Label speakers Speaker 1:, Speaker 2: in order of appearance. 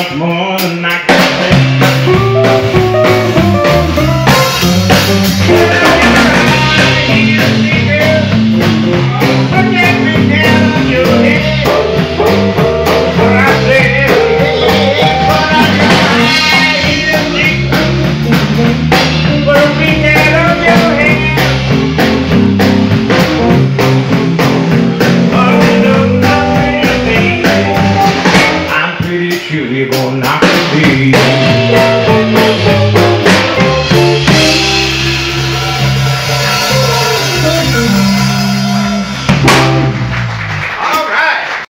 Speaker 1: much more than I can say.